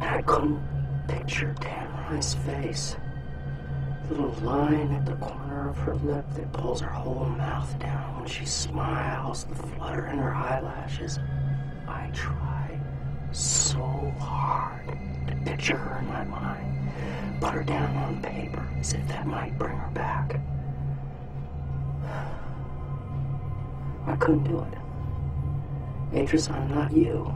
I couldn't picture Tamra's face. The little line at the corner of her lip that pulls her whole mouth down when she smiles, the flutter in her eyelashes. I tried so hard to picture her in my mind, put her down on paper as if that might bring her back. I couldn't do it. Atrus, I'm not you.